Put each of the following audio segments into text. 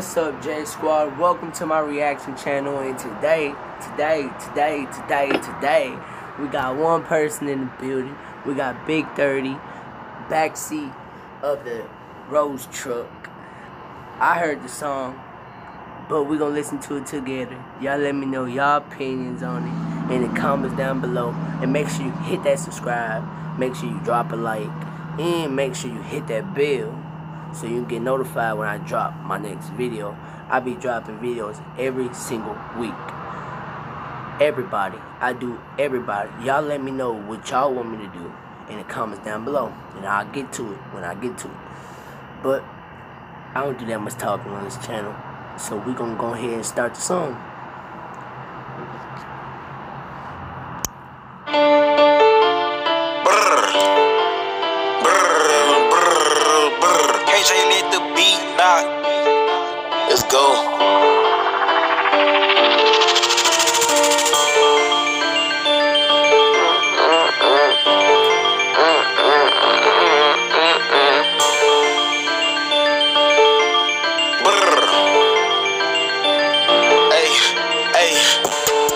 What's up, J Squad? Welcome to my reaction channel. And today, today, today, today, today, we got one person in the building. We got Big 30, backseat of the Rolls truck. I heard the song, but we gonna listen to it together. Y'all let me know y'all opinions on it in the comments down below. And make sure you hit that subscribe. Make sure you drop a like. And make sure you hit that bell so you can get notified when I drop my next video. I be dropping videos every single week. Everybody, I do everybody. Y'all let me know what y'all want me to do in the comments down below, and I'll get to it when I get to it. But I don't do that much talking on this channel, so we gonna go ahead and start the song. Beat. Let's go. Ay, ay.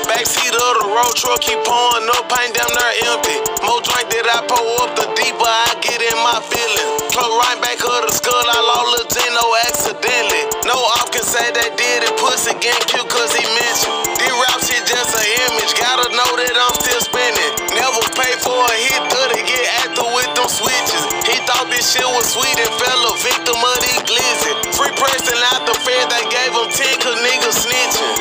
Backseat of the Rolls truck keep pouring up, paint damn near empty. More drink that I pour up, the deeper I get in my. Say they did it, pussy getting cute cause he mentioned. This rap shit just an image, gotta know that I'm still spinning. Never pay for a hit, they get active with them switches. He thought this shit was sweet and fell a victim of these glizzy. Free Preston out the fair, they gave him 10 cause niggas snitching.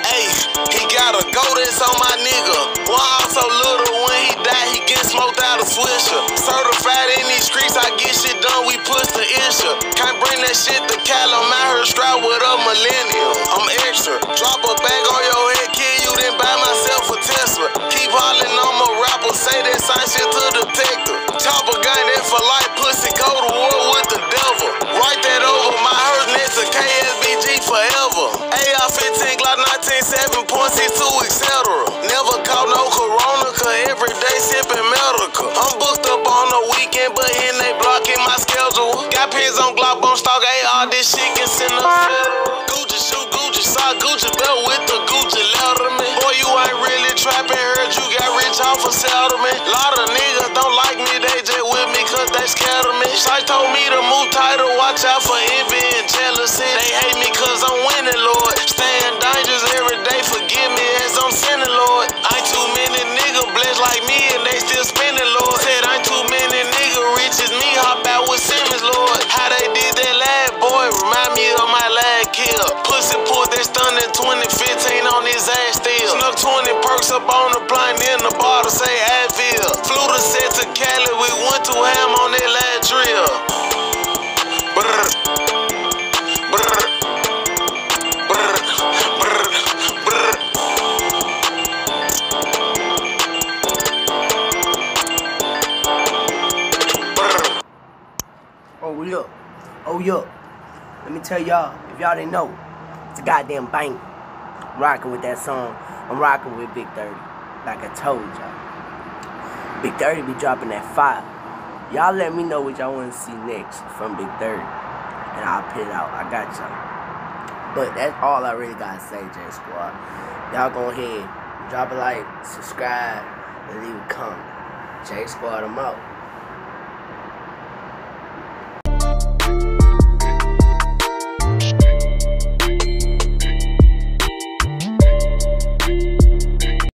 Ayy, he got a go that's on my nigga. One also little when he die, he get smoked out of Swisher. Certified in these streets, I get shit done, we push the issue. Can't bring that shit to Cal, I'm strapped with a this shit can send Gucci shoe, Gucci sock, Gucci belt with the Gucci letterman. Boy, you ain't really trapping, heard you got rich off a settlement. Lot of niggas don't like me, they just with me cause they scared of me. Shite told me to move tighter, watch out for envy Stun in 2015 on his ass still. Snuck 20 perks up on the plane in the to say Advil. Flew the set to Cali, we went to ham on that last drill. Brr. Oh. Oh, yeah. Let me tell y'all, if y'all didn't know, it's a goddamn bang. Rocking with that song. I'm rocking with Big 30. Like I told y'all. Big 30 be dropping that fire. Y'all let me know what y'all want to see next from Big 30. And I'll put it out. I got y'all. But that's all I really gotta say, J Squad. Y'all go ahead, drop a like, subscribe, and leave a comment. J Squad, I'm out.